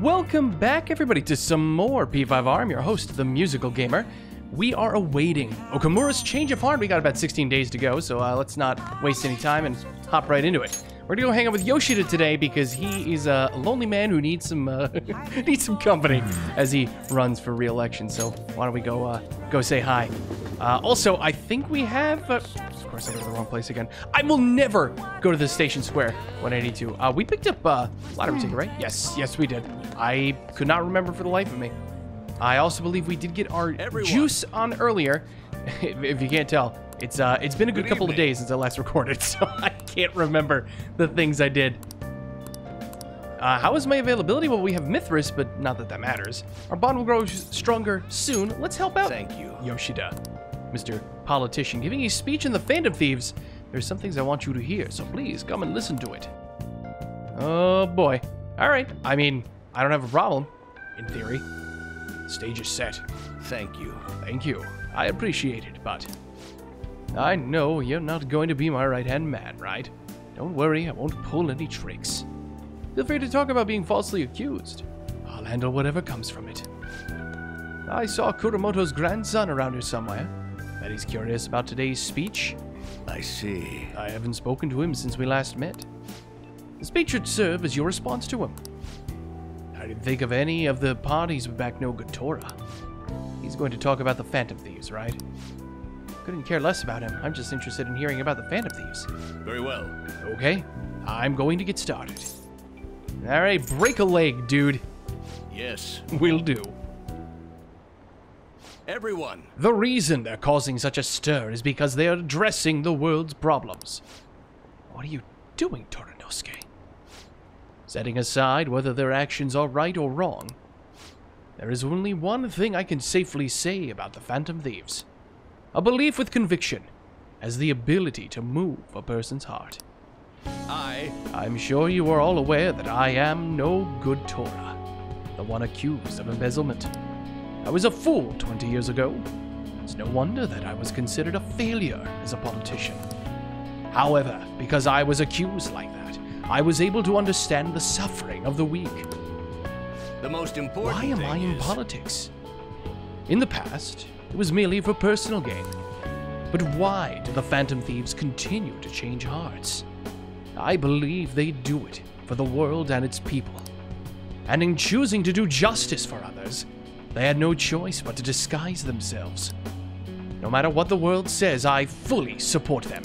Welcome back, everybody, to some more P5R. I'm your host, the Musical Gamer. We are awaiting Okumura's change of heart. We got about 16 days to go, so uh, let's not waste any time and hop right into it. We're gonna go hang out with Yoshida today because he is a lonely man who needs some uh, needs some company as he runs for re-election. So why don't we go uh, go say hi? Uh, also, I think we have. Uh, of course, I go to the wrong place again. I will never go to the station square when I need to. Uh, we picked up uh, lottery ticket, right? Yes, yes, we did. I could not remember for the life of me. I also believe we did get our juice on earlier. if, you can't tell, it's uh, it's been a good, Good couple of days since I last recorded, so I can't remember the things I did. Uh, how is my availability? Well, we have Mithras, but not that that matters. Our bond will grow stronger soon. Let's help out. Thank you. Yoshida, Mr. Politician, giving a speech in the Phantom Thieves. There's some things I want you to hear, so please come and listen to it. Oh boy. All right. I mean, I don't have a problem, in theory. Stage is set. Thank you. Thank you. I appreciate it, but I know you're not going to be my right hand man, right? Don't worry, I won't pull any tricks. Feel free to talk about being falsely accused. I'll handle whatever comes from it. I saw Kuramoto's grandson around here somewhere. Bet he's curious about today's speech. I see. I haven't spoken to him since we last met. The speech should serve as your response to him. I didn't think of any of the parties back no good Tora. He's going to talk about the Phantom Thieves, right? Couldn't care less about him. I'm just interested in hearing about the Phantom Thieves. Very well. Okay, I'm going to get started. Alright, break a leg, dude. Yes. Will do. Everyone. The reason they're causing such a stir is because they are addressing the world's problems. What are you doing, Toranosuke? Setting aside whether their actions are right or wrong, there is only one thing I can safely say about the Phantom Thieves a belief with conviction as the ability to move a person's heart. I. I'm sure you are all aware that I am no good Tora, the one accused of embezzlement. I was a fool 20 years ago. It's no wonder that I was considered a failure as a politician. However, because I was accused like that, I was able to understand the suffering of the weak. The most important Why am I in is, politics? In the past, it was merely for personal gain. But why do the Phantom Thieves continue to change hearts? I believe they do it for the world and its people. And in choosing to do justice for others, they had no choice but to disguise themselves. No matter what the world says, I fully support them.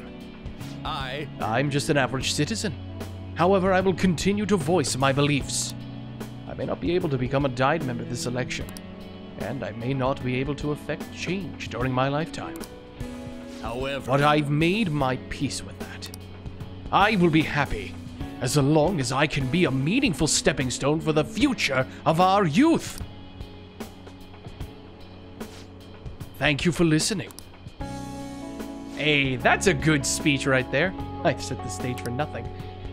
I. I'm just an average citizen. However, I will continue to voice my beliefs. I may not be able to become a Diet member this election, and I may not be able to effect change during my lifetime. However. But I've made my peace with that. I will be happy as long as I can be a meaningful stepping stone for the future of our youth. Thank you for listening. Hey, that's a good speech right there. I set the stage for nothing.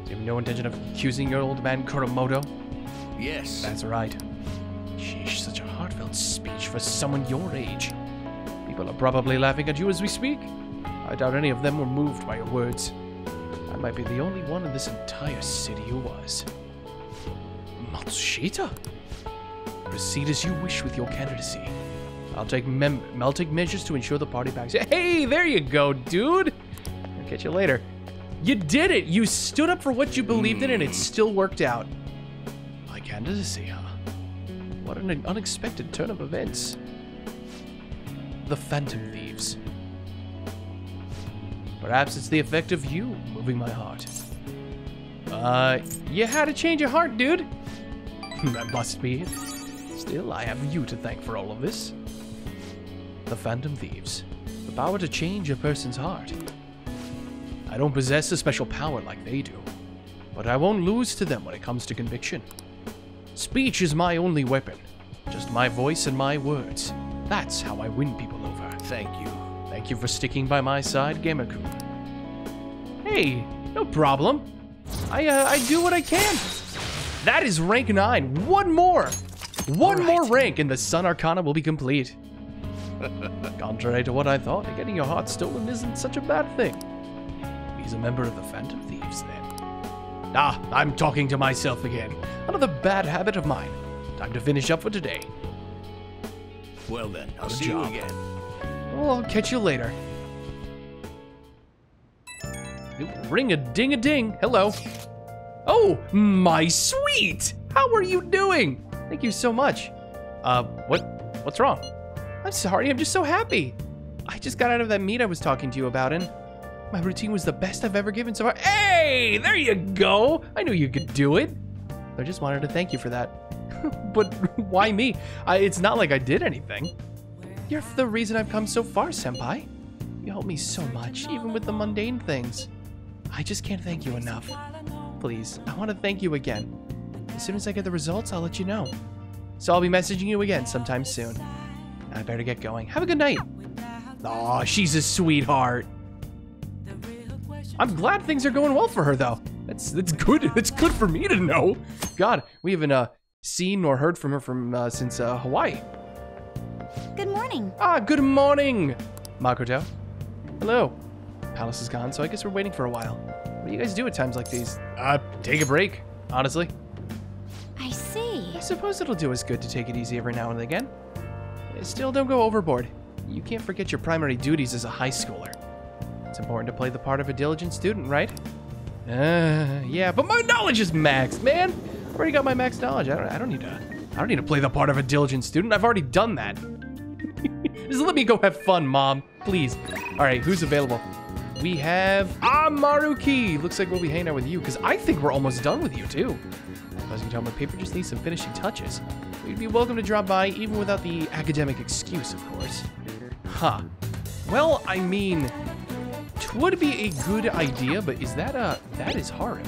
You have no intention of accusing your old man Kuramoto? Yes. That's right. For someone your age. People are probably laughing at you as we speak. I doubt any of them were moved by your words. I might be the only one in this entire city who was. Matsushita? Proceed as you wish with your candidacy. I'll take I'll take measures to ensure the party backs. Hey, there you go, dude. I'll catch you later. You did it. You stood up for what you believed in, and it still worked out. My candidacy, huh? What an unexpected turn of events. The Phantom Thieves. Perhaps it's the effect of you moving my heart. Uh, you had a change of heart, dude. that must be it. Still, I have you to thank for all of this. The Phantom Thieves. The power to change a person's heart. I don't possess a special power like they do, but I won't lose to them when it comes to conviction. Speech is my only weapon. Just my voice and my words. That's how I win people over. Thank you. Thank you for sticking by my side, Gamer Kun. Hey, no problem. I uh, I do what I can. That is rank 9. One more. One more rank and the Sun Arcana will be complete. Contrary to what I thought, getting your heart stolen isn't such a bad thing. He's a member of the Phantom. Ah, I'm talking to myself again. Another bad habit of mine. Time to finish up for today. Well then, I'll Good see job. you again. Well, I'll catch you later. Ring a ding a ding. Hello. Oh, my sweet. How are you doing? Thank you so much. Uh, what? What's wrong? I'm sorry. I'm just so happy. I just got out of that meet I was talking to you about, and my routine was the best I've ever given so far. Hey, there you go. I knew you could do it. I just wanted to thank you for that. but why me? I, it's not like I did anything. You're the reason I've come so far, Senpai. You helped me so much, even with the mundane things. I just can't thank you enough. Please, I want to thank you again. As soon as I get the results, I'll let you know. So I'll be messaging you again sometime soon. I better get going. Have a good night. Aw, she's a sweetheart. I'm glad things are going well for her, though. That's that's good. That's good for me to know. God, we haven't uh, seen nor heard from her from uh, since uh, Hawaii. Good morning. Ah, good morning, Makoto. Hello. Palace is gone, so I guess we're waiting for a while. What do you guys do at times like these? Uh, take a break, honestly. I see. I suppose it'll do us good to take it easy every now and again. Still, don't go overboard. You can't forget your primary duties as a high schooler. It's important to play the part of a diligent student, right? Uh, yeah, but my knowledge is maxed, man. I already got my max knowledge. I don't, I don't need to. I don't need to play the part of a diligent student. I've already done that. Just let me go have fun, mom, please. All right, who's available? We have Amaruki. Looks like we'll be hanging out with you because I think we're almost done with you too. As you can tell, my paper just needs some finishing touches. You'd be welcome to drop by, even without the academic excuse, of course. Huh. Well, I mean, would be a good idea, but is that uh that is Haru?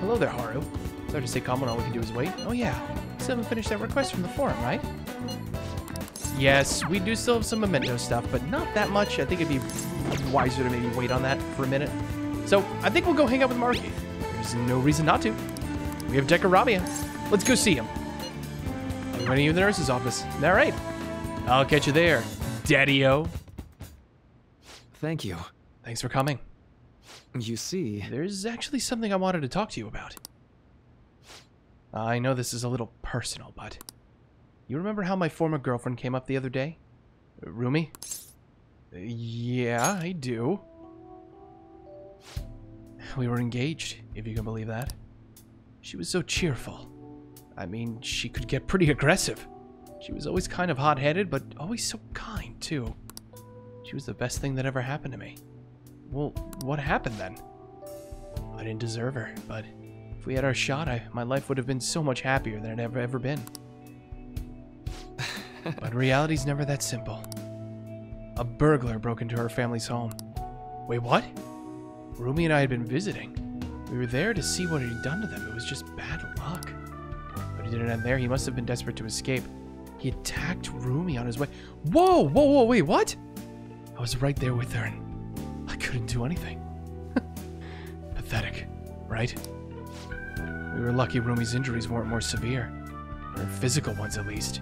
Hello there, Haru. Sorry to say, comment. All we can do is wait. Oh yeah, still haven't finished that request from the forum, right? Yes, we do still have some memento stuff, but not that much. I think it'd be wiser to maybe wait on that for a minute. So I think we'll go hang out with Marky. There's no reason not to. We have Decarabia. Let's go see him. I'm running in the nurse's office. All right. I'll catch you there, Daddy-O. Thank you. Thanks for coming. You see, There's actually something I wanted to talk to you about. I know this is a little personal, but you remember how my former girlfriend came up the other day? Rumi? Yeah, I do. We were engaged, if you can believe that. She was so cheerful. I mean, she could get pretty aggressive. She was always kind of hot headed, but always so kind, too. She was the best thing that ever happened to me. Well, what happened then? I didn't deserve her, but if we had our shot, I, my life would have been so much happier than it ever ever been. but reality's never that simple. A burglar broke into her family's home. Wait, what? Rumi and I had been visiting. We were there to see what he'd done to them. It was just bad luck. But it didn't end there. He must have been desperate to escape. He attacked Rumi on his way. Whoa, whoa, whoa, wait, what? I was right there with her and I couldn't do anything. Pathetic, right? We were lucky Rumi's injuries weren't more severe, or physical ones at least.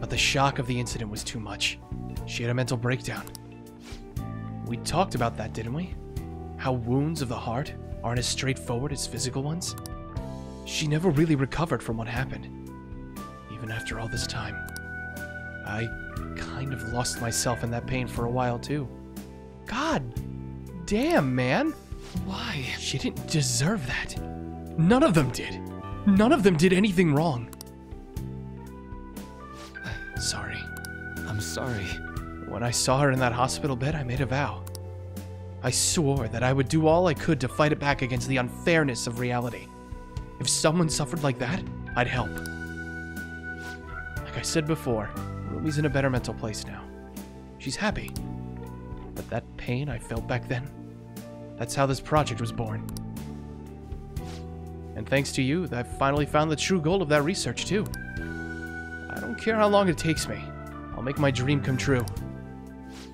But the shock of the incident was too much. She had a mental breakdown. We talked about that, didn't we? How wounds of the heart aren't as straightforward as physical ones? She never really recovered from what happened. Even after all this time. I kind of lost myself in that pain for a while, too. God damn, man. why? She didn't deserve that. None of them did. None of them did anything wrong. Sorry. I'm sorry. When I saw her in that hospital bed, I made a vow. I swore that I would do all I could to fight it back against the unfairness of reality. If someone suffered like that, I'd help. Like I said before, Rumi's in a better mental place now. She's happy. But that pain I felt back then, that's how this project was born. And thanks to you, I've finally found the true goal of that research, too. I don't care how long it takes me. I'll make my dream come true.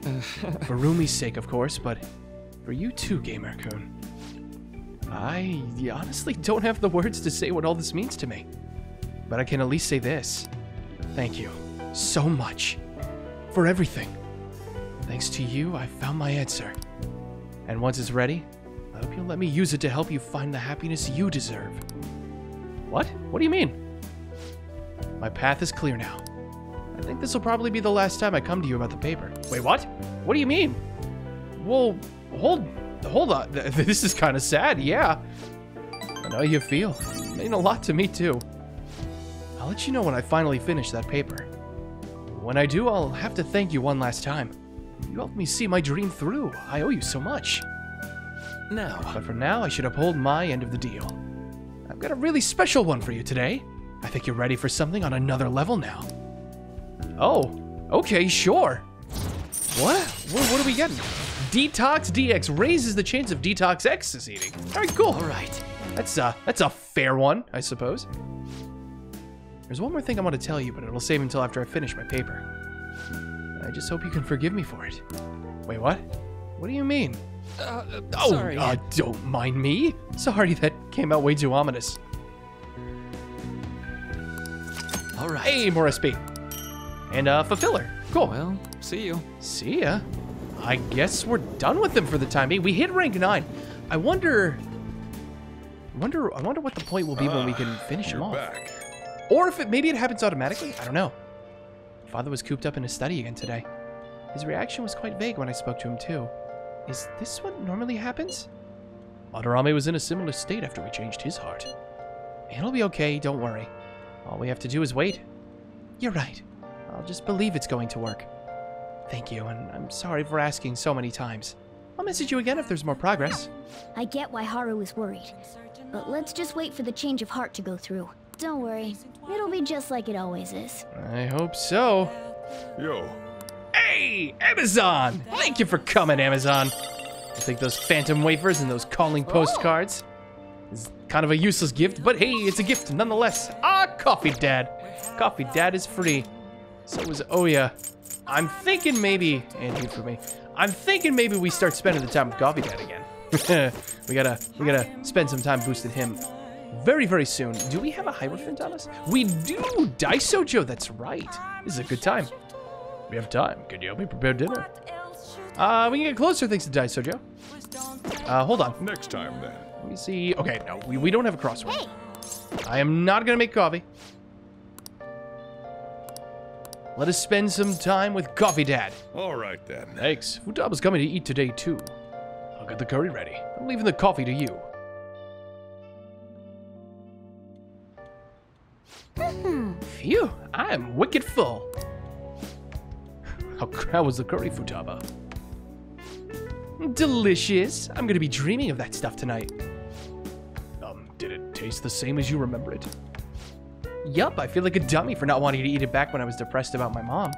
For Rumi's sake, of course, but for you too, Gamer Kun. I honestly don't have the words to say what all this means to me. But I can at least say this. Thank you so much for everything. Thanks to you, I found my answer. And once it's ready, I hope you'll let me use it to help you find the happiness you deserve. What? What do you mean? My path is clear now. I think this will probably be the last time I come to you about the paper. Wait, what? What do you mean? Well, hold, hold on. This is kind of sad, yeah. I know you feel. It mean a lot to me, too. I'll let you know when I finally finish that paper. When I do, I'll have to thank you one last time. You helped me see my dream through. I owe you so much. Now, But for now, I should uphold my end of the deal. I've got a really special one for you today. I think you're ready for something on another level now. Oh, okay, sure. What? What, what are we getting? Detox DX raises the chance of Detox X succeeding. All right, cool. all right. That's uh, that's a fair one, I suppose. There's one more thing I want to tell you, but it'll save until after I finish my paper. I just hope you can forgive me for it. Wait, what? What do you mean? Uh, uh, Oh, sorry. uh, don't mind me. Sorry, that came out way too ominous. all right. Hey, more SP. And uh, fulfiller. Cool. Well, see you. See ya. I guess we're done with them for the time being. We hit rank nine. I wonder. Wonder. I wonder what the point will be when we can finish them You're off. back. Or if it maybe it happens automatically. I don't know. Father was cooped up in his study again today. His reaction was quite vague when I spoke to him too. Is this what normally happens? Madarame was in a similar state after we changed his heart. It'll be okay, don't worry. All we have to do is wait. You're right. I'll just believe it's going to work. Thank you, and I'm sorry for asking so many times. I'll message you again if there's more progress. I get why Haru is worried. But let's just wait for the change of heart to go through. Don't worry. It'll be just like it always is. I hope so. Yo, Hey, Amazon! Thank you for coming, Amazon. I'll take those phantom wafers and those calling postcards. It's kind of a useless gift, but hey, it's a gift nonetheless. Ah, Coffee Dad. Coffee Dad is free. So is Oya. I'm thinking maybe, and you for me. I'm thinking maybe we start spending the time with Coffee Dad again. we gotta, we gotta spend some time boosting him very, very soon. Do we have a Hierophant on us? We do! Daisojo, that's right. This is a good time. We have time. Can you help me prepare dinner? Uh, we can get closer thanks to Daisojo. Uh, hold on. next time then. Let me see. Okay, no, we, we don't have a crossword. Hey! I am not gonna make coffee. Let us spend some time with Coffee Dad. All right then. Thanks. Futaba's coming to eat today too. I'll get the curry ready. I'm leaving the coffee to you. Phew, I am wicked full. How, how was the curry, Futaba? Delicious. I'm gonna be dreaming of that stuff tonight. Um, did it taste the same as you remember it? Yup, I feel like a dummy for not wanting to eat it back when I was depressed about my mom.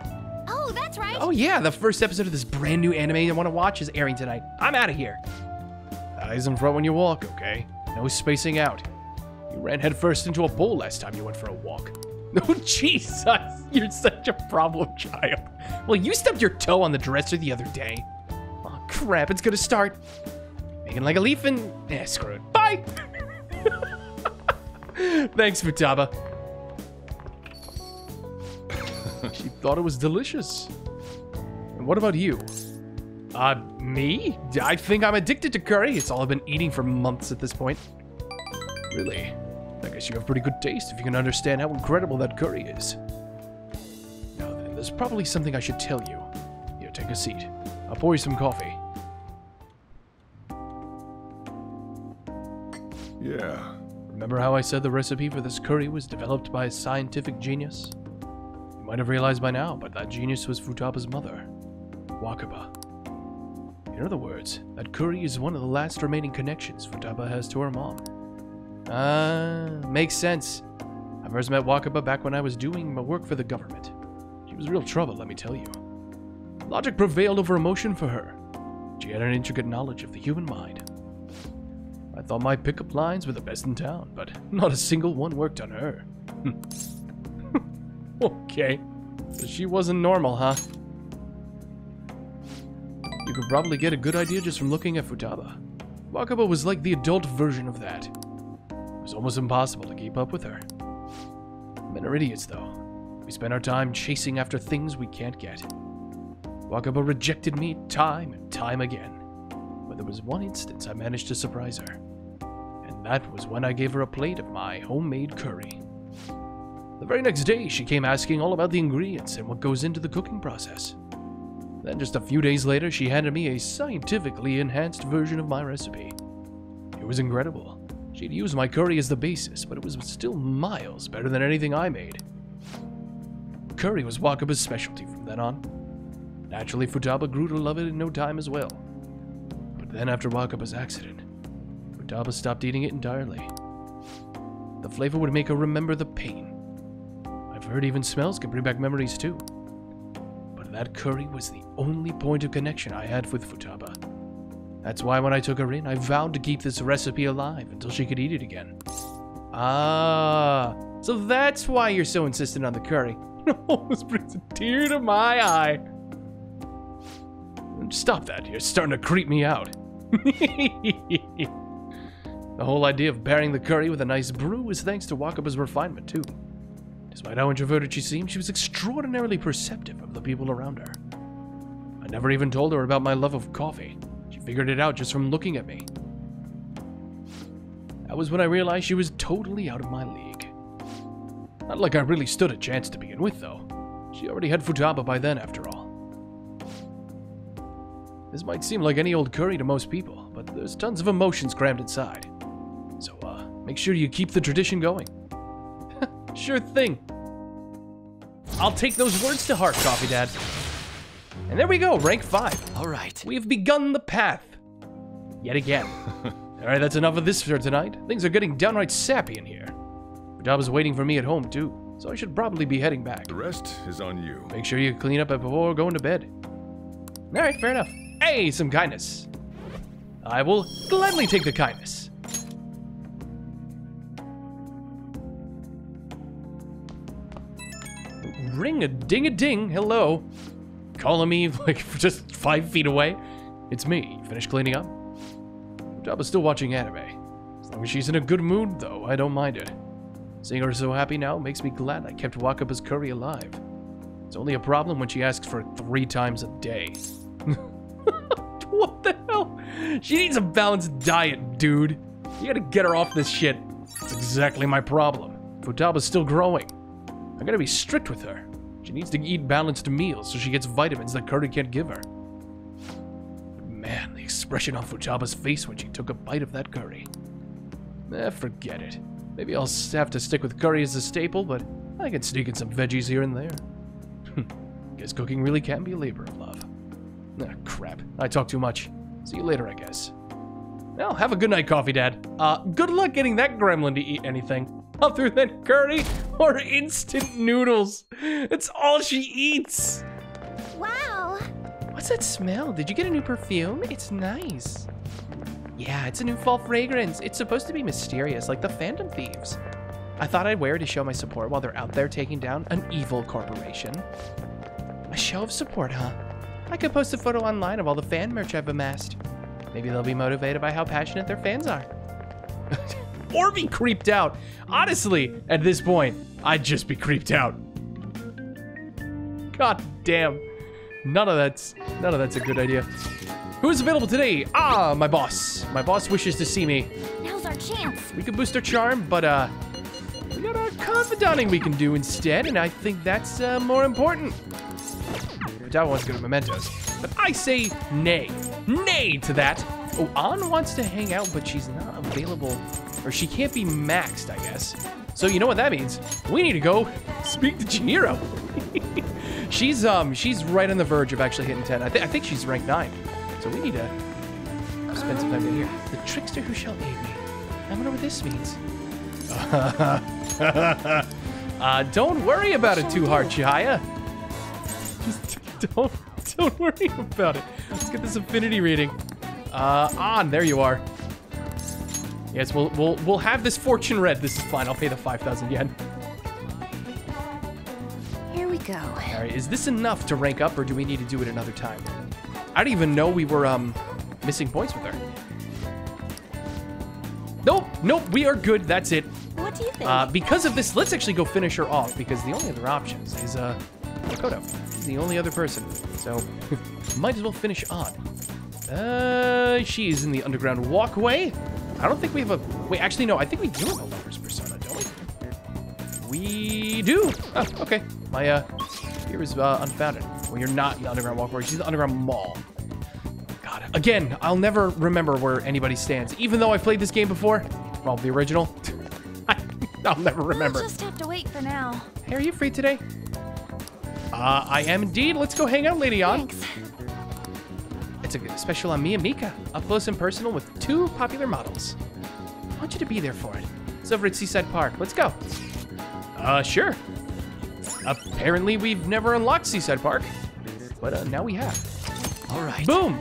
Oh, that's right. Oh yeah, the first episode of this brand new anime I want to watch is airing tonight. I'm out of here. Eyes in front when you walk, okay? No spacing out. You ran headfirst into a bowl last time you went for a walk. Oh Jesus, you're such a problem child. Well, you stubbed your toe on the dresser the other day. Oh crap, it's gonna start. Making like a leaf and eh, screw it. Bye. Thanks, Futaba. she thought it was delicious. And what about you? Uh, me? I think I'm addicted to curry. It's all I've been eating for months at this point. Really? Guess you have pretty good taste if you can understand how incredible that curry is. Now then, there's probably something I should tell you. Here, take a seat. I'll pour you some coffee. Yeah. Remember how I said the recipe for this curry was developed by a scientific genius? You might have realized by now, but that genius was Futaba's mother, Wakaba. In other words, that curry is one of the last remaining connections Futaba has to her mom. Ah, makes sense. I first met Wakaba back when I was doing my work for the government. She was real trouble, let me tell you. Logic prevailed over emotion for her. She had an intricate knowledge of the human mind. I thought my pickup lines were the best in town, but not a single one worked on her. okay. So she wasn't normal, huh? You could probably get a good idea just from looking at Futaba. Wakaba was like the adult version of that. It was almost impossible to keep up with her. Men are idiots, though. We spend our time chasing after things we can't get. Wakaba rejected me time and time again. But there was one instance I managed to surprise her. And that was when I gave her a plate of my homemade curry. The very next day, she came asking all about the ingredients and what goes into the cooking process. Then, just a few days later, she handed me a scientifically enhanced version of my recipe. It was incredible. She'd used my curry as the basis, but it was still miles better than anything I made. Curry was Wakaba's specialty from then on. Naturally, Futaba grew to love it in no time as well. But then, after Wakaba's accident, Futaba stopped eating it entirely. The flavor would make her remember the pain. I've heard even smells can bring back memories too. But that curry was the only point of connection I had with Futaba. That's why when I took her in, I vowed to keep this recipe alive until she could eat it again. Ah, so that's why you're so insistent on the curry. It almost brings a tear to my eye. Stop that, you're starting to creep me out. the whole idea of pairing the curry with a nice brew is thanks to Wakaba's refinement, too. Despite how introverted she seemed, she was extraordinarily perceptive of the people around her. I never even told her about my love of coffee. Figured it out just from looking at me. That was when I realized she was totally out of my league. Not like I really stood a chance to begin with, though. She already had Futaba by then, after all. This might seem like any old curry to most people, but there's tons of emotions crammed inside. So, uh, make sure you keep the tradition going. sure thing. I'll take those words to heart, Coffee Dad. And there we go, rank 5. All right. We've begun the path. Yet again. Alright, that's enough of this for tonight. Things are getting downright sappy in here. The job is waiting for me at home, too, so I should probably be heading back. The rest is on you. Make sure you clean up before going to bed. Alright, fair enough. Hey, some kindness. I will gladly take the kindness. Ring a ding a ding, hello. Calling me like just five feet away. It's me. Finished cleaning up? Jabba's still watching anime. As long as she's in a good mood, though, I don't mind it. Seeing her so happy now makes me glad I kept Wakaba's curry alive. It's only a problem when she asks for it three times a day. what the hell? She needs a balanced diet, dude. You gotta get her off this shit. That's exactly my problem. Futaba's still growing. I gotta be strict with her. She needs to eat balanced meals so she gets vitamins that curry can't give her. Man, the expression on Futaba's face when she took a bite of that curry. Eh, forget it. Maybe I'll have to stick with curry as a staple, but I can sneak in some veggies here and there. guess cooking really can be a labor of love. Ah, crap. I talk too much. See you later, I guess. Well, have a good night, Coffee Dad. Uh, good luck getting that gremlin to eat anything other than curry or instant noodles. It's all she eats. Wow! What's that smell? Did you get a new perfume? It's nice. Yeah, it's a new fall fragrance. It's supposed to be mysterious, like the Phantom Thieves. I thought I'd wear it to show my support while they're out there taking down an evil corporation. A show of support, huh? I could post a photo online of all the fan merch I've amassed. Maybe they'll be motivated by how passionate their fans are. or be creeped out. Honestly, at this point, I'd just be creeped out. God damn. None of that's none of that's a good idea. Who's available today? Ah, my boss. My boss wishes to see me. Now's our chance. We could boost our charm, but uh, we got our confidonting we can do instead, and I think that's uh, more important. Futaba wants to go to Mementos, but I say nay. Nay to that. Oh, An wants to hang out, but she's not available, or she can't be maxed, I guess. So you know what that means? We need to go speak to Chihiro. she's um she's right on the verge of actually hitting 10. I, th I think she's ranked 9. So we need to spend some time here. The trickster who shall aid me. I wonder what this means. uh, don't worry about it too hard, Chihaya. Just don't don't worry about it. Let's get this affinity reading. Uh, on, there you are. Yes, we'll we'll we'll have this fortune read. This is fine. I'll pay the 5,000 yen. Here we go. All right, is this enough to rank up, or do we need to do it another time? I didn't even know we were um missing points with her. Nope, nope, we are good. That's it. What do you think? Uh, because of this, let's actually go finish her off because the only other options is uh Makoto. He's the only other person, so might as well finish on. Uh, she is in the underground walkway. I don't think we have a. Wait, actually, no. I think we do have a lover's persona, don't we? We do. Oh, okay. My uh, fear is uh, unfounded. Well, you're not in the underground walkway. She's in the underground mall. God, again, I'll never remember where anybody stands, even though I've played this game before. Well, the original. I'll never remember. We'll just have to wait for now. Hey, are you free today? Uh, I am indeed. Let's go hang out, Lady An. Thanks. It's a special on me and Mika, up close and personal with two popular models. I want you to be there for it. It's over at Seaside Park. Let's go. Uh, sure. Apparently, we've never unlocked Seaside Park, but uh, now we have. All right. Boom!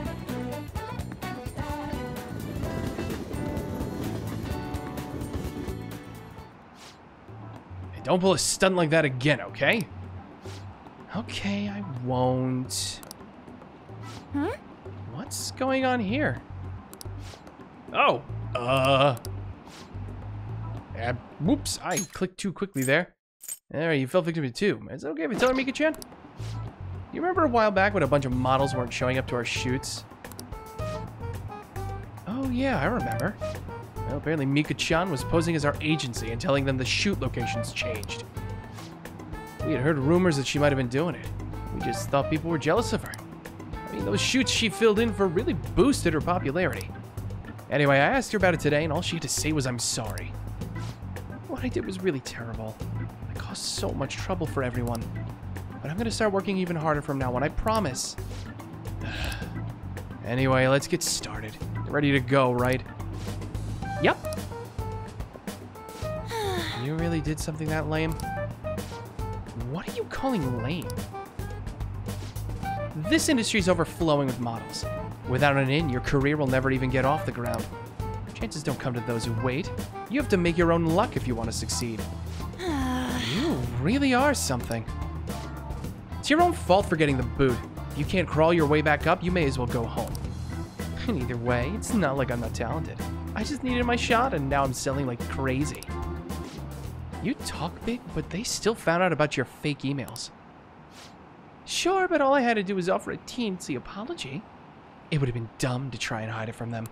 Hey, don't pull a stunt like that again, okay? Okay, I won't. Hmm? What's going on here? Oh, uh. Uh, whoops, I clicked too quickly there. There, you fell victim to two. Is it okay if I tell her, Mika-chan? You remember a while back when a bunch of models weren't showing up to our shoots? Oh yeah, I remember. Well, apparently Mika-chan was posing as our agency and telling them the shoot locations changed. We had heard rumors that she might have been doing it. We just thought people were jealous of her. Those shoots she filled in for really boosted her popularity. Anyway, I asked her about it today, and all she had to say was I'm sorry. What I did was really terrible. I caused so much trouble for everyone. But I'm gonna start working even harder from now on, I promise. anyway, let's get started. Ready to go, right? Yep. you really did something that lame? What are you calling lame? This industry is overflowing with models. Without an in, your career will never even get off the ground. Chances don't come to those who wait. You have to make your own luck if you want to succeed. you really are something. It's your own fault for getting the boot. If you can't crawl your way back up, you may as well go home. And either way, it's not like I'm not talented. I just needed my shot, and now I'm selling like crazy. You talk big, but they still found out about your fake emails. Sure, but all I had to do was offer a teensy apology. It would have been dumb to try and hide it from them.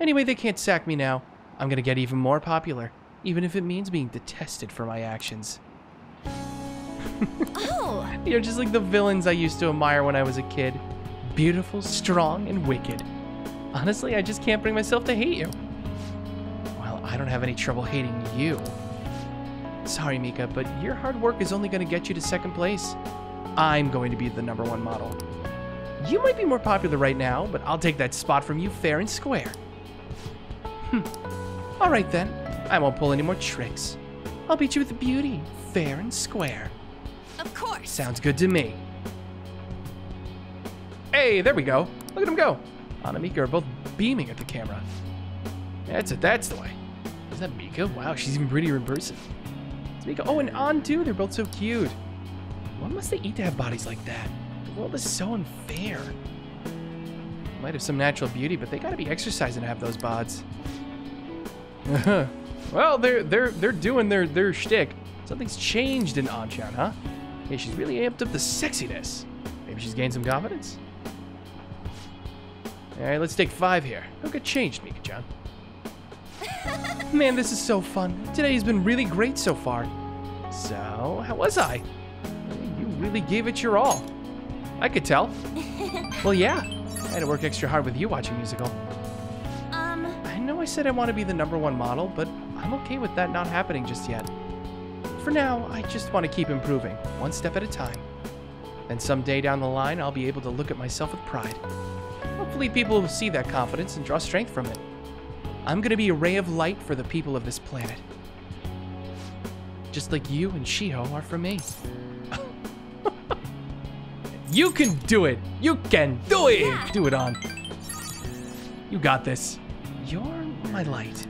Anyway, they can't sack me now. I'm gonna get even more popular, even if it means being detested for my actions. Oh, You're just like the villains I used to admire when I was a kid. Beautiful, strong, and wicked. Honestly, I just can't bring myself to hate you. Well, I don't have any trouble hating you. Sorry, Mika, but your hard work is only going to get you to second place. I'm going to be the number one model. You might be more popular right now, but I'll take that spot from you fair and square. Hmm. All right then. I won't pull any more tricks. I'll beat you with beauty, fair and square. of course. Sounds good to me. Hey, there we go. Look at him go. Anna and Mika are both beaming at the camera. That's it. That's the way. Is that Mika? Wow, she's even prettier in person. It's Mika. Oh, and An too. They're both so cute. What must they eat to have bodies like that? The world is so unfair. Might have some natural beauty, but they gotta be exercising to have those bods. well, they're they're they're doing their their shtick. Something's changed in ah Anchan, huh? Hey, she's really amped up the sexiness. Maybe she's gained some confidence. All right, let's take five here. Don't get changed, Mika-chan. Man, this is so fun. Today has been really great so far. So, how was I? Really gave it your all. I could tell. well, yeah. I had to work extra hard with you watching musical. Um, I know I said I want to be the number one model, but I'm okay with that not happening just yet. For now, I just want to keep improving, one step at a time. And someday down the line, I'll be able to look at myself with pride. Hopefully, people will see that confidence and draw strength from it. I'm going to be a ray of light for the people of this planet. Just like you and Shiho are for me. You can do it! You can do it! Yeah. Do it An. You got this. You're my light.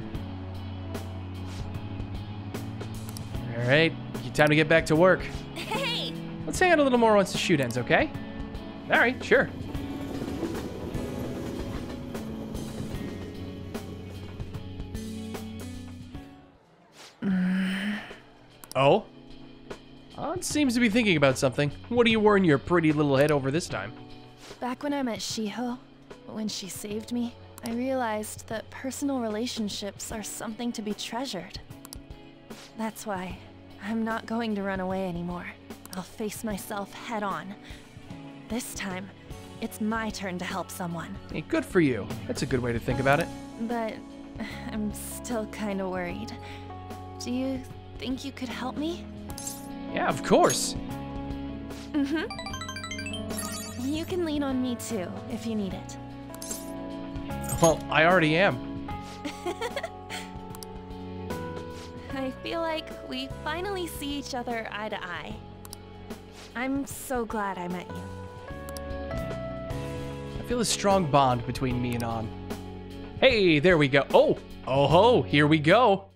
All right, time to get back to work. hey, Let's hang out a little more once the shoot ends, okay? All right, sure. Oh? Uh, Aunt seems to be thinking about something. What are you worrying your pretty little head over this time? Back when I met Shiho, when she saved me, I realized that personal relationships are something to be treasured. That's why, I'm not going to run away anymore. I'll face myself head on. This time, it's my turn to help someone. Hey, good for you. That's a good way to think about it. But I'm still kind of worried. Do you think you could help me? Yeah, of course. Mm-hmm. You can lean on me too, if you need it. Well, I already am. I feel like we finally see each other eye to eye. I'm so glad I met you. I feel a strong bond between me and An. Hey, there we go. Oh, oh ho, here we go.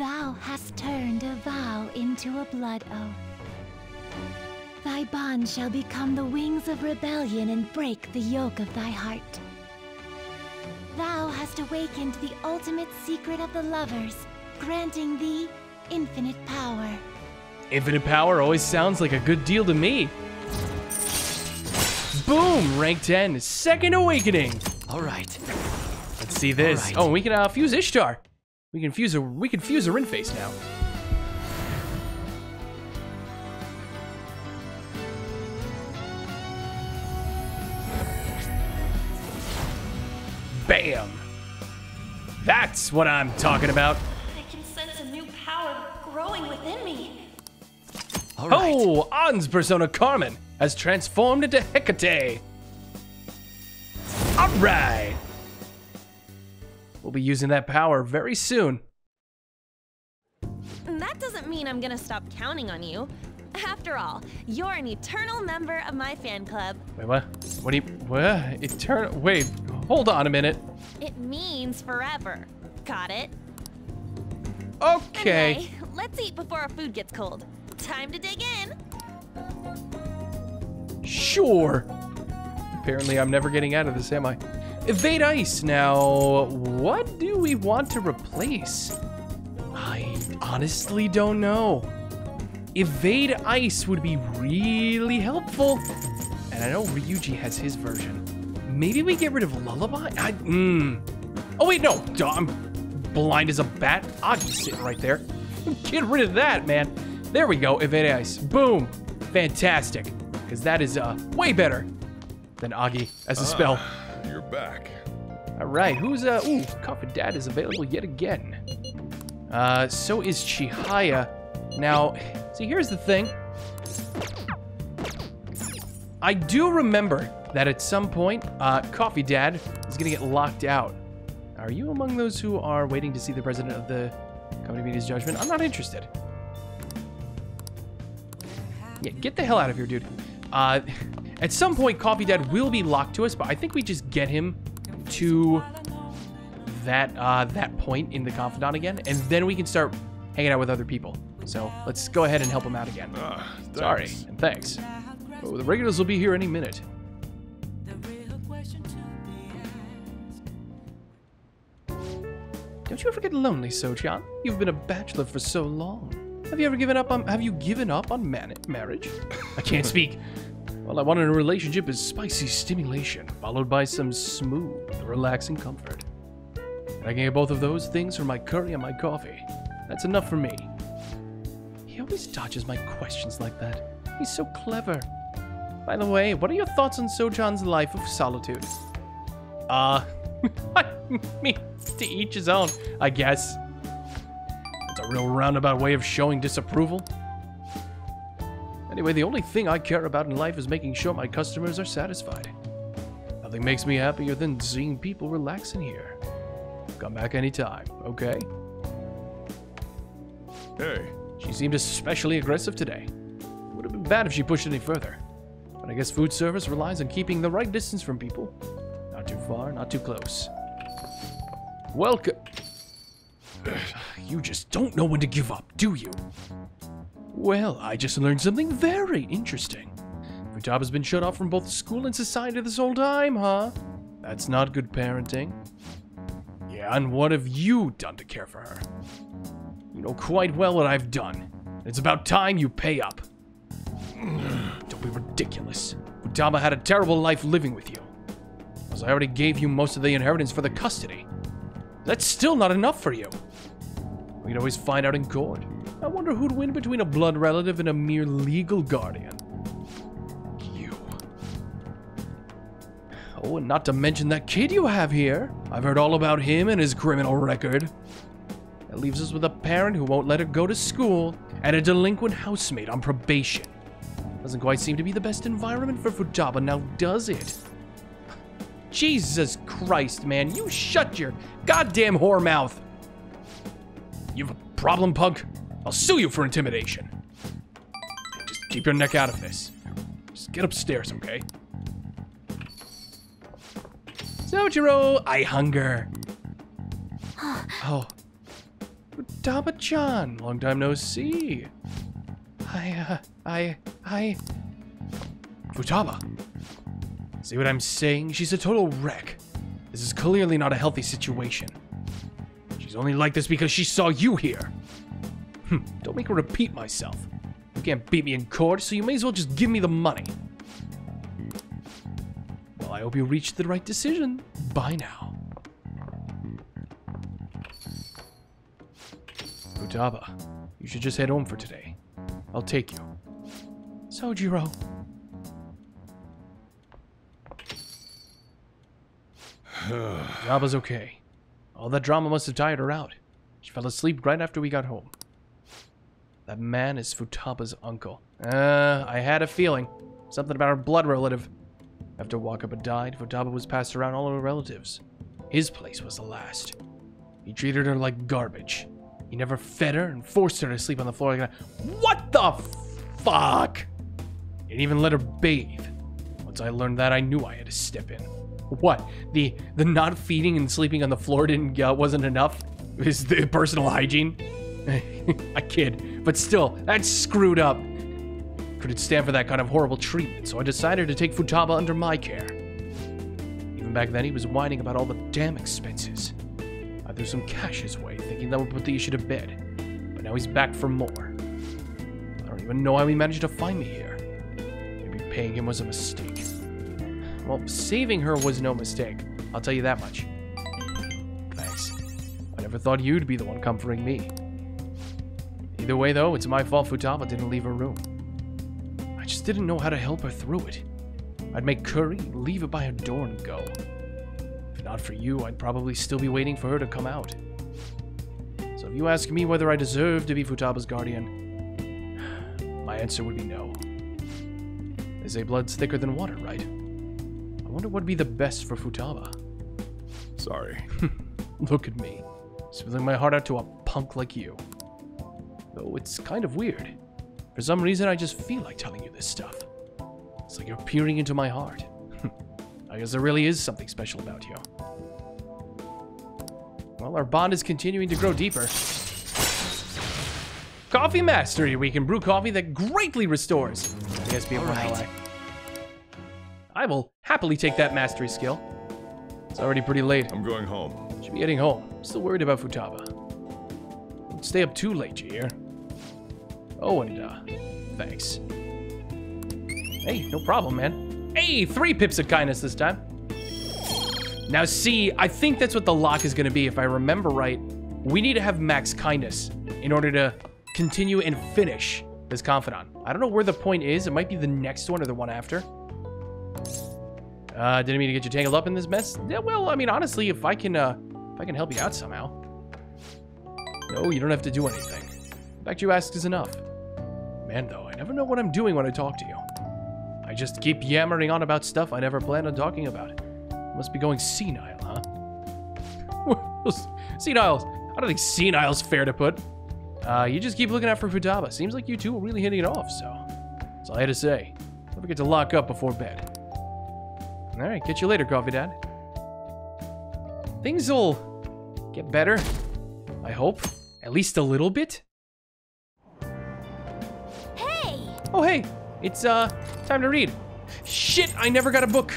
Thou hast turned a vow into a blood oath. Thy bond shall become the wings of rebellion and break the yoke of thy heart. Thou hast awakened the ultimate secret of the lovers, granting thee infinite power. Infinite power always sounds like a good deal to me. Boom, rank 10, second awakening. All right. Let's see this. Alright. Oh, we can uh, fuse Ishtar. We can fuse a we can fuse a Rinface now. Bam. That's what I'm talking about. I can sense a new power growing within me. All right. Oh, An's persona Carmen has transformed into Hecate. Alright. We'll be using that power very soon. That doesn't mean I'm gonna stop counting on you. After all, you're an eternal member of my fan club. Wait, what? What do you. What? Eternal. Wait, hold on a minute. It means forever. Got it? Okay. Anyway, let's eat before our food gets cold. Time to dig in. Sure. Apparently, I'm never getting out of this, am I? Evade ice. Now, what do we want to replace? I honestly don't know. Evade ice would be really helpful. And I know Ryuji has his version. Maybe we get rid of Lullaby? I, mm. Oh, wait, no. I'm blind as a bat. Agi's sitting right there. Get rid of that, man. There we go. Evade ice. Boom. Fantastic. Because that is uh, way better than Agi as a spell. You're back. All right, who's uh? Ooh, Coffee Dad is available yet again. Uh, so is Chihaya. Now, see, here's the thing. I do remember that at some point, uh, Coffee Dad is gonna get locked out. Are you among those who are waiting to see the president of the company his judgment? I'm not interested. Yeah, get the hell out of here, dude. Uh, at some point, Coffee Dad will be locked to us, but I think we just get him to that uh, that point in the confidant again, and then we can start hanging out with other people. So let's go ahead and help him out again. Ah, Sorry, thanks. and thanks. Oh, the regulars will be here any minute. Don't you ever get lonely, Sochan? You've been a bachelor for so long. Have you ever given up on Have you given up on man- marriage? I can't speak. All I want in a relationship is spicy stimulation, followed by some smooth, relaxing comfort. And I can get both of those things from my curry and my coffee. That's enough for me. He always dodges my questions like that. He's so clever. By the way, what are your thoughts on Sochan's life of solitude? Uh, me, to each his own, I guess. It's a real roundabout way of showing disapproval. Anyway, the only thing I care about in life is making sure my customers are satisfied. Nothing makes me happier than seeing people relax in here. Come back anytime, okay? Hey, She seemed especially aggressive today. Would have been bad if she pushed any further. But I guess food service relies on keeping the right distance from people. Not too far, not too close. Welcome. You just don't know when to give up, do you? Well, I just learned something very interesting. Futaba's been shut off from both school and society this whole time, huh? That's not good parenting. Yeah, and what have you done to care for her? You know quite well what I've done. It's about time you pay up. Don't be ridiculous. Futaba had a terrible life living with you. As I already gave you most of the inheritance for the custody. That's still not enough for you. We can always find out in court. I wonder who'd win between a blood relative and a mere legal guardian. You. Oh, and not to mention that kid you have here. I've heard all about him and his criminal record. That leaves us with a parent who won't let her go to school and a delinquent housemate on probation. Doesn't quite seem to be the best environment for Futaba now, does it? Jesus Christ, man. You shut your goddamn whore mouth. You have a problem, punk? I'll sue you for intimidation. Just keep your neck out of this. Just get upstairs, okay? Sojiro, I hunger. oh. Futaba-chan, long time no see. I, uh, I, I... Futaba. See what I'm saying? She's a total wreck. This is clearly not a healthy situation. She's only like this because she saw you here. Hmm, don't make me repeat myself. You can't beat me in court, so you may as well just give me the money. Well, I hope you reached the right decision. Bye now. Futaba, you should just head home for today. I'll take you. Sojiro. Futaba's okay. All that drama must have tired her out. She fell asleep right after we got home. That man is Futaba's uncle. Uh, I had a feeling. Something about her blood relative. After Wakaba died, Futaba was passed around all her relatives. His place was the last. He treated her like garbage. He never fed her and forced her to sleep on the floor like that. What the fuck? He didn't even let her bathe. Once I learned that, I knew I had to step in. What? The the not feeding and sleeping on the floor didn't uh, wasn't enough? Is the personal hygiene? I kid, but still, that's screwed up. Couldn't stand for that kind of horrible treatment, so I decided to take Futaba under my care. Even back then, he was whining about all the damn expenses. I threw some cash his way, thinking that would put the issue to bed. But now he's back for more. I don't even know how he managed to find me here. Maybe paying him was a mistake. Well, saving her was no mistake. I'll tell you that much. Thanks. I never thought you'd be the one comforting me. Either way, though, it's my fault Futaba didn't leave her room. I just didn't know how to help her through it. I'd make curry, leave it by her door, and go. If not for you, I'd probably still be waiting for her to come out. So if you ask me whether I deserve to be Futaba's guardian, my answer would be no. They say blood's thicker than water, right? I wonder what'd be the best for Futaba. Sorry. Look at me, spilling my heart out to a punk like you. Though it's kind of weird. For some reason, I just feel like telling you this stuff. It's like you're peering into my heart. I guess there really is something special about you. Well, our bond is continuing to grow deeper. Coffee Mastery. We can brew coffee that greatly restores the SPF1 Alright. ally. I will happily take that mastery skill. It's already pretty late. I'm going home. Should be heading home. Still worried about Futaba. Stay up too late, you hear? Oh, and, uh, thanks. Hey, no problem, man. Hey, three pips of kindness this time. Now, see, I think that's what the lock is going to be. If I remember right, we need to have max kindness in order to continue and finish this Confidant. I don't know where the point is. It might be the next one or the one after. Uh, didn't mean to get you tangled up in this mess. Yeah, well, I mean, honestly, if I can, uh, if I can help you out somehow. No, you don't have to do anything. In fact you asked is enough. Man, though, I never know what I'm doing when I talk to you. I just keep yammering on about stuff I never planned on talking about. Must be going senile, huh? Senile's. I don't think senile's fair to put. Uh, you just keep looking out for Futaba. Seems like you two are really hitting it off, so. That's all I had to say. Don't forget to lock up before bed. Alright, catch you later, Coffee Dad. Things will get better. I hope. At least a little bit. Hey! Oh, hey, it's uh time to read. Shit, I never got a book.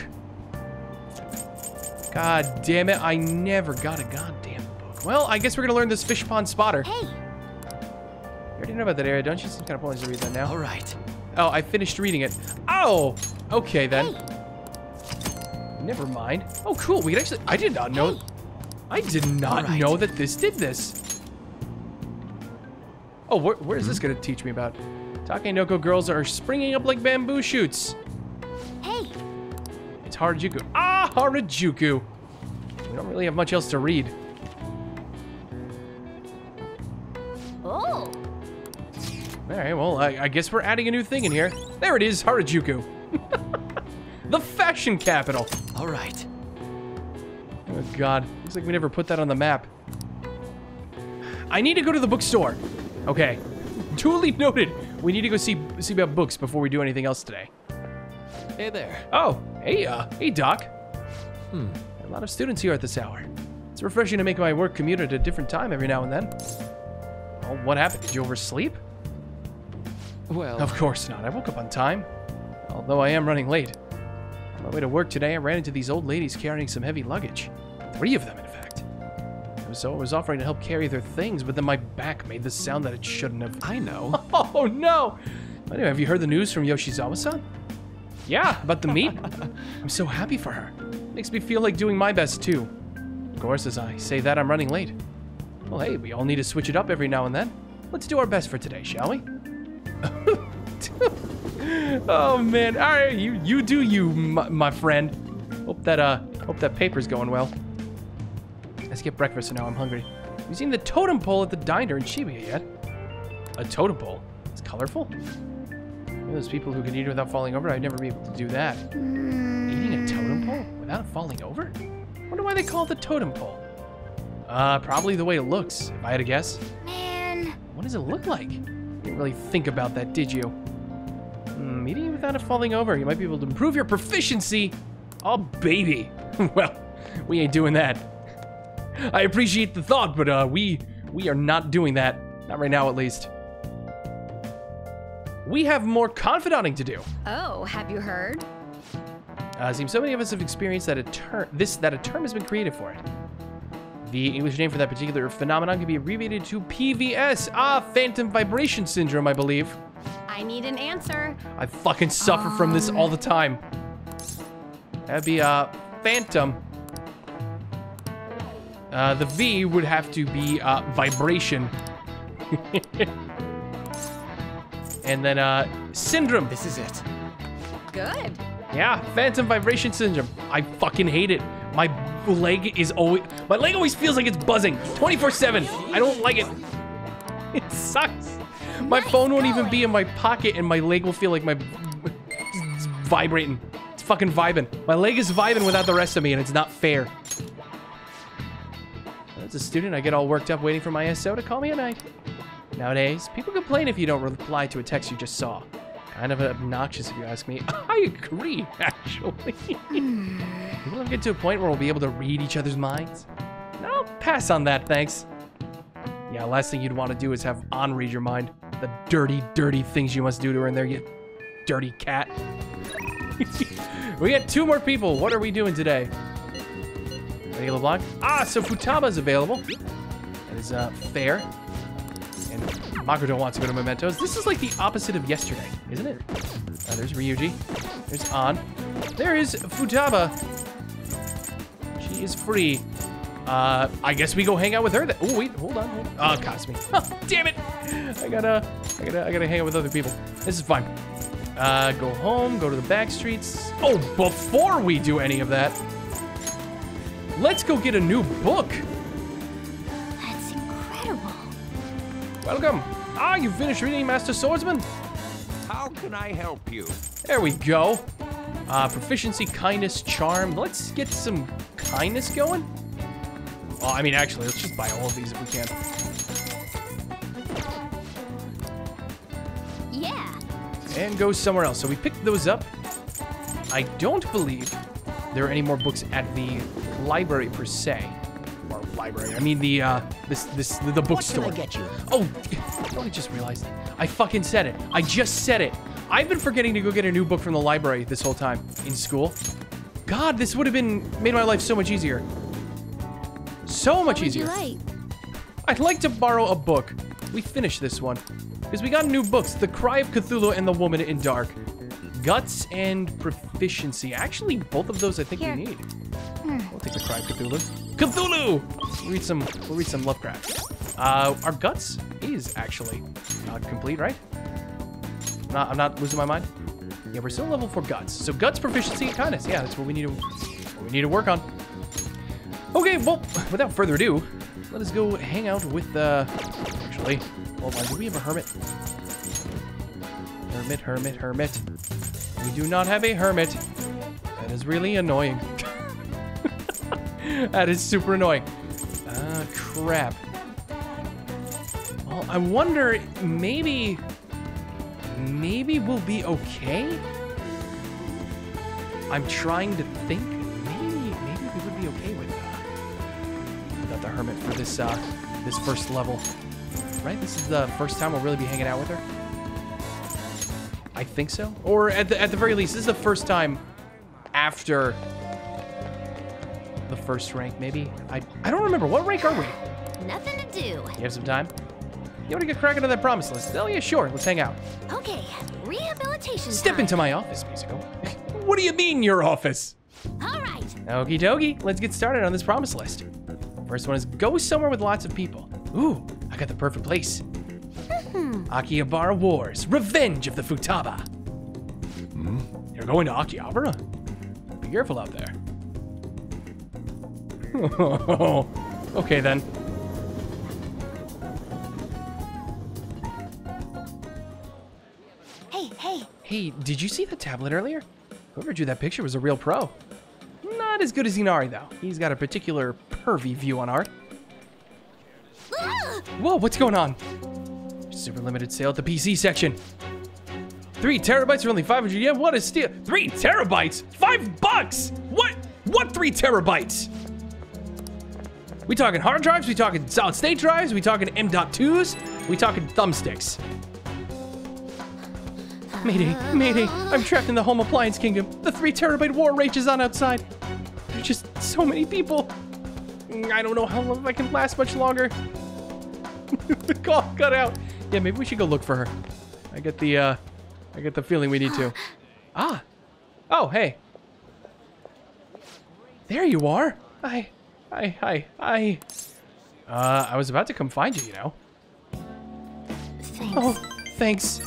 God damn it, I never got a goddamn book. Well, I guess we're gonna learn this fish pond spotter. Hey! You already know about that area, don't you? Some kind of points to read that now. All right. Oh, I finished reading it. Oh, okay then. Hey! Never mind. Oh, cool. We could actually. I did not know. Hey. I did not Alright. know that this did this. Oh, where, where is this going to teach me about? Takenoko girls are springing up like bamboo shoots. Hey, It's Harajuku. Ah, Harajuku. We don't really have much else to read. oh, All right, well, I, I guess we're adding a new thing in here. There it is, Harajuku. the fashion capital. All right. Oh, God. Looks like we never put that on the map. I need to go to the bookstore. Okay. Duly noted. We need to go see see about books before we do anything else today. Hey there. Oh, hey, uh, hey, Doc. Hmm. A lot of students here at this hour. It's refreshing to make my work commute at a different time every now and then. Oh, what happened? Did you oversleep? Well, Of course not. I woke up on time. Although I am running late. On my way to work today, I ran into these old ladies carrying some heavy luggage. Three of them, in fact. So I was offering to help carry their things, but then my back made the sound that it shouldn't have. I know. Oh no! Anyway, have you heard the news from Yoshizawa-san? Yeah, about the meat? I'm so happy for her. Makes me feel like doing my best too. Of course, as I say that, I'm running late. Well, hey, we all need to switch it up every now and then. Let's do our best for today, shall we? oh man! All right, you you do you, my, my friend. Hope that uh hope that paper's going well. I skipped breakfast, so now I'm hungry. Have you seen the totem pole at the diner in Shibuya yet? A totem pole? It's colorful? Those people who can eat it without falling over, I'd never be able to do that. Eating a totem pole without falling over? Wonder why they call it the totem pole. Uh, probably the way it looks, if I had to guess. man. What does it look like? You didn't really think about that, did you? Hmm, eating without it falling over, you might be able to improve your proficiency. Oh, baby. well, we ain't doing that. I appreciate the thought, but uh, we we are not doing that. Not right now, at least. We have more confidanting to do. Oh, have you heard? Uh, it seems so many of us have experienced that a term this that a term has been created for it. The English name for that particular phenomenon can be abbreviated to PVS. Ah, phantom vibration syndrome, I believe. I need an answer. I fucking suffer from this all the time. That'd be uh phantom. Uh, the V would have to be uh, vibration. and then uh, syndrome. This is it. Good. Yeah, phantom vibration syndrome. I fucking hate it. My leg is always my leg always feels like it's buzzing 24/7. I don't like it. It sucks. My phone won't even be in my pocket and my leg will feel like my it's vibrating. It's fucking vibing. My leg is vibing without the rest of me and it's not fair. As a student, I get all worked up waiting for my SO to call me at night. Nowadays, people complain if you don't reply to a text you just saw. Kind of obnoxious if you ask me. I agree, actually. we'll ever get to a point where we'll be able to read each other's minds. No, pass on that, thanks. Yeah, last thing you'd want to do is have on read your mind. The dirty, dirty things you must do to her in there, you dirty cat. we got two more people. What are we doing today? Ready, LeBlanc? Ah, so Futaba's available. That is uh, fair. And Makoto wants to go to Mementos. This is like the opposite of yesterday, isn't it? Uh, there's Ryuji. There's An. There is Futaba. She is free. Uh, I guess we go hang out with her. Oh, wait, hold on. Hold on. Oh, Kasumi. Oh, damn it. I gotta, I gotta, I gotta hang out with other people. This is fine. Uh, go home, go to the back streets. Oh, before we do any of that, let's go get a new book. That's incredible. Welcome. Ah, you finished reading Master Swordsman? How can I help you? There we go. Uh, proficiency, kindness, charm. Let's get some kindness going. Well, I mean, actually, let's just buy all of these if we can. Yeah. And go somewhere else. So we picked those up. I don't believe there are any more books at the library per se. Or library. I mean the uh this this the, the bookstore. What can I get you? Oh, I just realized. I fucking said it. I just said it. I've been forgetting to go get a new book from the library this whole time in school. God, this would have been made my life so much easier. So much What would you easier. like? I'd like to borrow a book. We finished this one. Because we got new books The Cry of Cthulhu and The Woman in Dark. Guts and Proficiency. Actually, both of those I think Here. we need. We'll take The Cry of Cthulhu. Cthulhu! We'll read some, we'll read some Lovecraft. Uh, our guts is actually not complete, right? Not, I'm not losing my mind. Yeah, we're still level four guts. So guts proficiency and kindness. Yeah, that's what we need to, what we need to work on. Okay, well, without further ado, let us go hang out with, uh, actually, hold on, do we have a hermit? Hermit, hermit, hermit. We do not have a hermit. That is really annoying. that is super annoying. Ah, crap. Well, I wonder, maybe, maybe we'll be okay? I'm trying to think. Maybe, maybe we would be okay with, uh, without the hermit for this, uh, this first level. Right? This is the first time we'll really be hanging out with her. I think so. Or at the, at the very least, this is the first time after the first rank, maybe? I, I don't remember. What rank are we? Nothing to do. You have some time? You want to get cracking on that promise list? Oh, yeah, sure. Let's hang out. Okay, rehabilitation Step time. into my office, musical. what do you mean, your office? All right. Okie dokie. Let's get started on this promise list. First one is go somewhere with lots of people. Ooh, I got the perfect place. Akihabara Wars, Revenge of the Futaba. Hmm. You're going to Akihabara? Be careful out there. okay then. Hey, hey. Hey, did you see the tablet earlier? Whoever drew that picture was a real pro. Not as good as Inari, though. He's got a particular pervy view on art. Ah! Whoa, what's going on? Super limited sale at the PC section. Three terabytes for only 500 yen? What a steal. Three terabytes? Five bucks? What? What three terabytes? We talking hard drives? We talking solid state drives? We talking M.2s? We talking thumbsticks? Mayday, Mayday, I'm trapped in the home appliance kingdom. The three terabyte war rages on outside. There's just so many people. I don't know how long I can last much longer. the call cut out. Yeah, maybe we should go look for her. I get the, uh, I get the feeling we need to. Ah. Oh, hey. There you are. I, I, hi, I. Uh, I was about to come find you, you know. Thanks. Oh, thanks.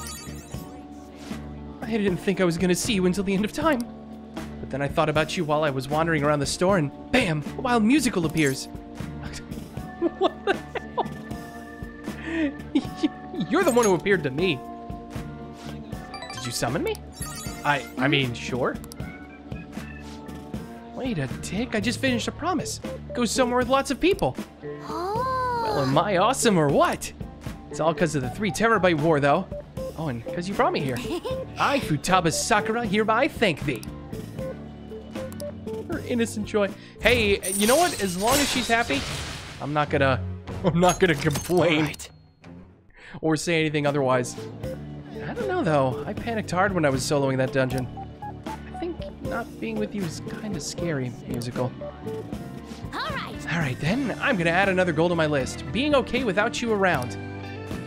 I didn't think I was gonna see you until the end of time. But then I thought about you while I was wandering around the store, and bam, a wild musical appears. what the hell? You're the one who appeared to me. Did you summon me? I, I mean, sure. Wait a tick, I just finished a promise. Go somewhere with lots of people. Oh. Well, am I awesome or what? It's all because of the three terabyte war, though. Oh, and because you brought me here. I, Futaba Sakura, hereby thank thee. Her innocent joy. Hey, you know what? As long as she's happy, I'm not gonna, I'm not gonna complain or say anything otherwise. I don't know though. I panicked hard when I was soloing that dungeon. Not being with you is kind of scary, musical. All right. All right, then. I'm gonna add another goal to my list. Being okay without you around.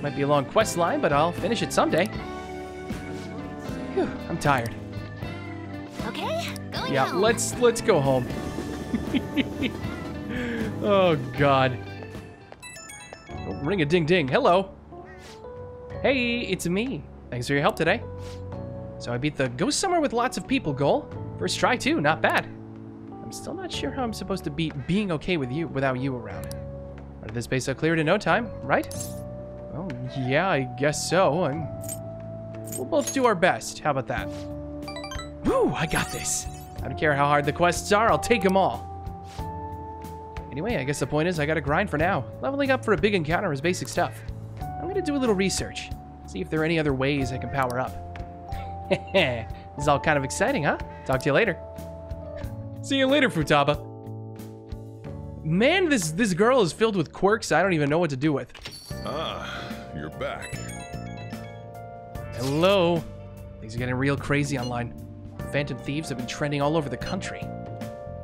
Might be a long quest line, but I'll finish it someday. Phew, I'm tired. Okay, going Yeah, home. let's let's go home. oh God. Ring a ding ding. Hello. Hey, it's me. Thanks for your help today. So I beat the go somewhere with lots of people goal. First try too, not bad. I'm still not sure how I'm supposed to beat being okay with you without you around. But this base will cleared in no time, right? Oh yeah, I guess so. I'm... We'll both do our best. How about that? Woo, I got this. I don't care how hard the quests are, I'll take them all. Anyway, I guess the point is I gotta grind for now. Leveling up for a big encounter is basic stuff. I'm gonna do a little research, see if there are any other ways I can power up. this is all kind of exciting, huh? Talk to you later. See you later, Futaba. Man, this this girl is filled with quirks I don't even know what to do with. Ah, you're back. Hello. Things are getting real crazy online. Phantom thieves have been trending all over the country.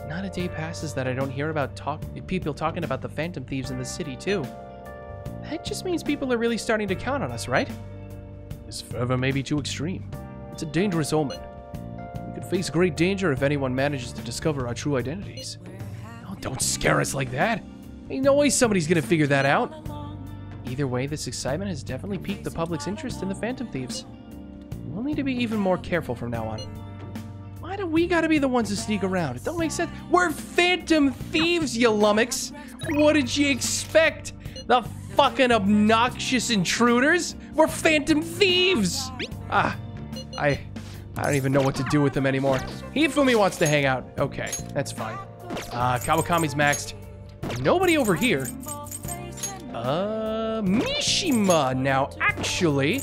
Not a day passes that I don't hear about talk people talking about the phantom thieves in the city too. That just means people are really starting to count on us, right? This fervor may be too extreme. It's a dangerous omen. We could face great danger if anyone manages to discover our true identities. How Don't scare us like that. Ain't no way somebody's gonna figure that out. Either way, this excitement has definitely piqued the public's interest in the Phantom Thieves. We'll need to be even more careful from now on. Why do we gotta be the ones to sneak around? It don't make sense. We're Phantom Thieves, you lummox! What did you expect? The fucking obnoxious intruders? We're Phantom Thieves! Ah, I... I don't even know what to do with them anymore. Hifumi wants to hang out. Okay, that's fine. Uh, Kawakami's maxed. Nobody over here. Uh, Mishima. Now, actually,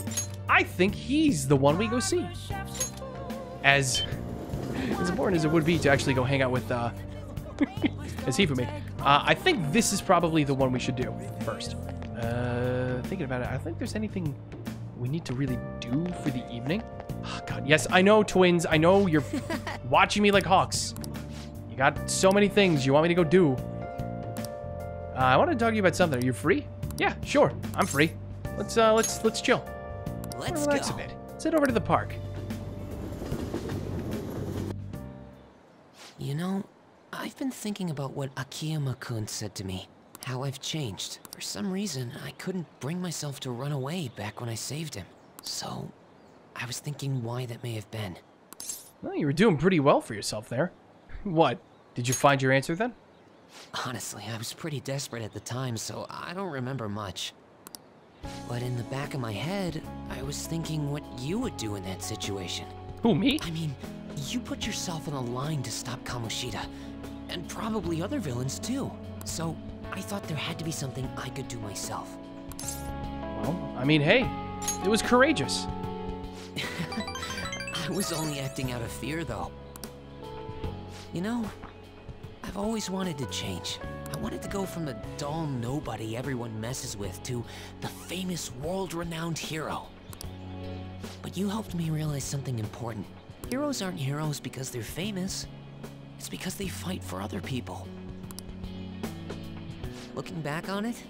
I think he's the one we go see. As as important as it would be to actually go hang out with, uh, as Hifumi, uh, I think this is probably the one we should do first. Uh, thinking about it, I think there's anything we need to really do for the evening. Oh, God, yes, I know, twins. I know you're watching me like hawks. You got so many things you want me to go do. Uh, I want to talk to you about something. Are you free? Yeah, sure. I'm free. Let's uh, let's let's chill. Let's Relax go. a bit. Let's head over to the park. You know, I've been thinking about what Akiyama-kun said to me. How I've changed. For some reason, I couldn't bring myself to run away back when I saved him. So, I was thinking why that may have been. Well, you were doing pretty well for yourself there. What? Did you find your answer then? Honestly, I was pretty desperate at the time, so I don't remember much. But in the back of my head, I was thinking what you would do in that situation. Who, me? I mean, you put yourself on the line to stop Kamoshida, and probably other villains too. So, I thought there had to be something I could do myself. Well, I mean, hey, it was courageous. I was only acting out of fear, though. You know, I've always wanted to change. I wanted to go from the dull nobody everyone messes with to the famous world-renowned hero. But you helped me realize something important. Heroes aren't heroes because they're famous. It's because they fight for other people. Looking back on it,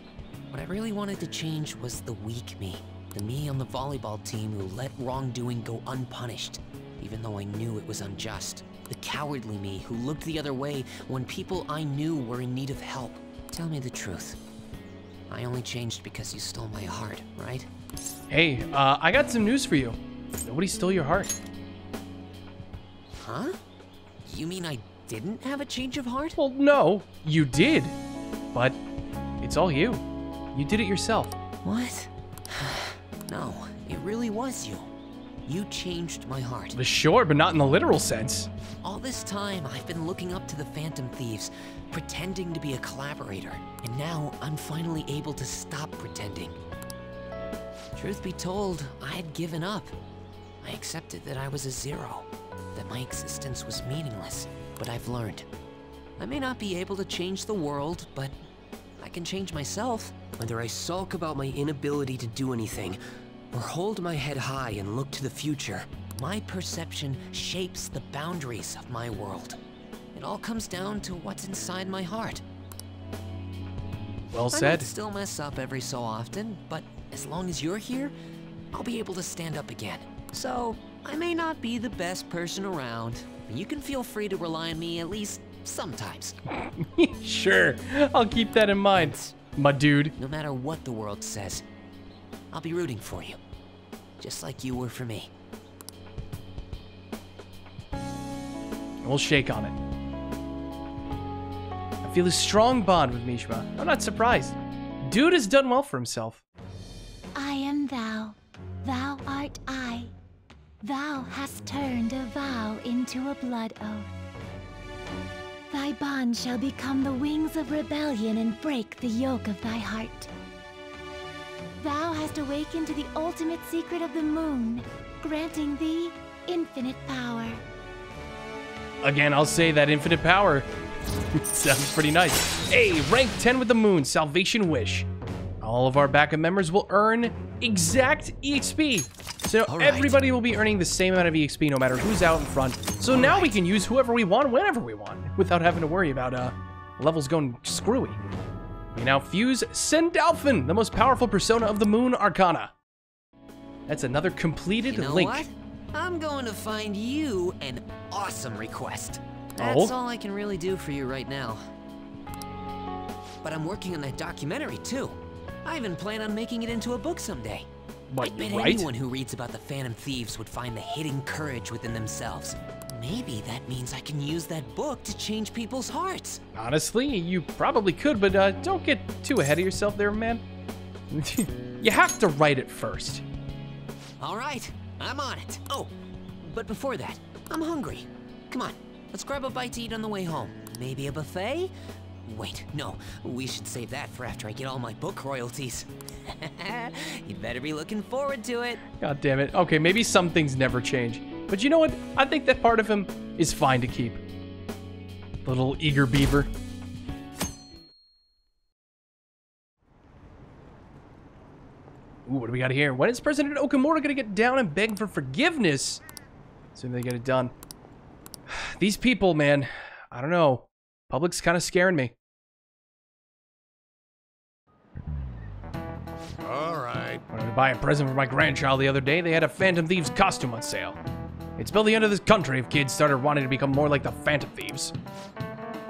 what I really wanted to change was the weak me. The me on the volleyball team who let wrongdoing go unpunished, even though I knew it was unjust. The cowardly me who looked the other way when people I knew were in need of help. Tell me the truth. I only changed because you stole my heart, right? Hey, uh, I got some news for you. Nobody stole your heart. Huh? You mean I didn't have a change of heart? Well, no, you did. But it's all you. You did it yourself. What? no, it really was you. You changed my heart. The short, but not in the literal sense. All this time, I've been looking up to the Phantom Thieves, pretending to be a collaborator, and now I'm finally able to stop pretending. Truth be told, I had given up. I accepted that I was a zero, that my existence was meaningless, but I've learned. I may not be able to change the world, but I can change myself. Whether I sulk about my inability to do anything, or hold my head high and look to the future, my perception shapes the boundaries of my world. It all comes down to what's inside my heart. Well said. might still mess up every so often, but as long as you're here, I'll be able to stand up again. So, I may not be the best person around, but you can feel free to rely on me at least sometimes. sure, I'll keep that in mind, my dude. No matter what the world says, I'll be rooting for you. Just like you were for me. We'll shake on it. I feel a strong bond with Mishima. I'm not surprised. Dude has done well for himself. I am thou, thou art I. Thou hast turned a vow into a blood oath. Thy bond shall become the wings of rebellion and break the yoke of thy heart. Thou hast awakened to the ultimate secret of the moon, granting thee infinite power. Again, I'll say that infinite power sounds pretty nice. Hey, rank 10 with the moon, Salvation Wish. All of our backup members will earn exact EXP. So All right. everybody will be earning the same amount of EXP no matter who's out in front. So now we can use whoever we want whenever we want without having to worry about uh, levels going screwy. We now fuse Sandalphon, the most powerful persona of the Moon Arcana. That's another completed You know link. what? I'm going to find you an awesome request. Oh. That's Oh? all I can really do for you right now. but I'm working on that documentary too. I even plan on making it into a book someday. What, I bet write? anyone who reads about the Phantom Thieves would find the hidden courage within themselves. Maybe that means I can use that book to change people's hearts. Honestly, you probably could, but uh, don't get too ahead of yourself there, man. you have to write it first. All right, I'm on it. Oh, but before that, I'm hungry. Come on, let's grab a bite to eat on the way home. Maybe a buffet? Wait, no, we should save that for after I get all my book royalties. You'd better be looking forward to it. God damn it. Okay, maybe some things never change. But you know what? I think that part of him is fine to keep. Little eager beaver. Ooh, what do we got here? When is President Okumura gonna get down and beg for forgiveness? Soon they get it done. These people, man, I don't know. Public's kind of scaring me. All right. When I buy a present for my grandchild the other day, they had a Phantom Thieves costume on sale. It's spell the end of this country if kids started wanting to become more like the Phantom Thieves.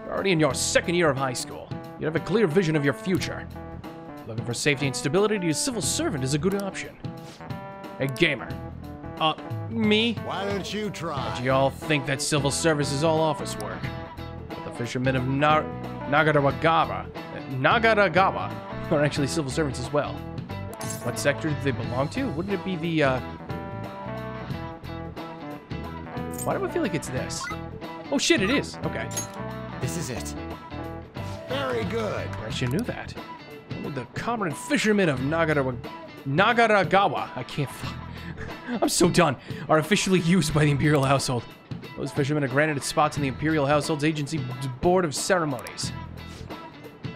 You're already in your second year of high school. You have a clear vision of your future. Looking for safety and stability to use civil servant is a good option. A gamer. Uh, me? Why don't you try? Do y'all think that civil service is all office work? But the fishermen of Na- Nagaragawa, Nagaragawa are actually civil servants as well. What sector do they belong to? Wouldn't it be the, uh... Why do I feel like it's this? Oh shit, it is. Okay. This is it. Very good. I should knew that. The common fishermen of Nagara- Nagaragawa, I can't. I'm so done. Are officially used by the Imperial household. Those fishermen are granted spots in the Imperial household's agency board of ceremonies.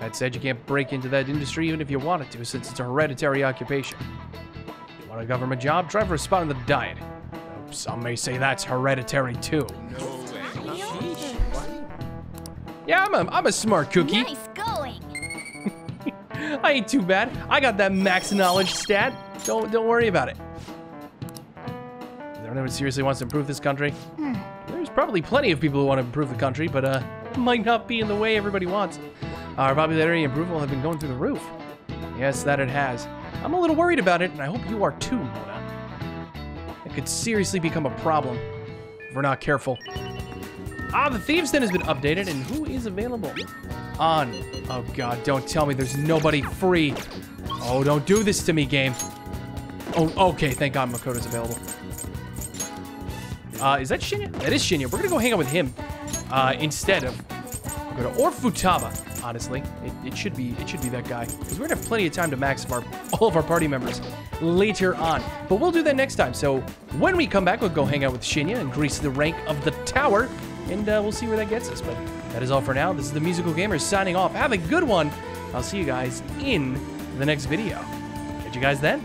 That said, you can't break into that industry even if you wanted to, since it's a hereditary occupation. You want a government job? Try for a spot in the diet. Some may say that's hereditary too. Yeah, I'm a, I'm a smart cookie. Nice going. I ain't too bad. I got that max knowledge stat. Don't don't worry about it. Is there anyone seriously wants to improve this country? There's probably plenty of people who want to improve the country, but uh, it might not be in the way everybody wants. Our popularity and approval have been going through the roof. Yes, that it has. I'm a little worried about it, and I hope you are too, Mona. It could seriously become a problem if we're not careful. Ah, the Thieves Den has been updated, and who is available? On. Oh god, don't tell me there's nobody free. Oh, don't do this to me, game. Oh, okay, thank god Makoto's available. Uh, is that Shinya? That is Shinya. We're gonna go hang out with him uh, instead of go to or Futaba. Honestly, it, it should be it should be that guy because we're gonna have plenty of time to max our all of our party members later on. But we'll do that next time. So when we come back, we'll go hang out with Shinya and grease the rank of the tower, and uh, we'll see where that gets us. But that is all for now. This is the Musical Gamers signing off. Have a good one. I'll see you guys in the next video. Catch you guys then.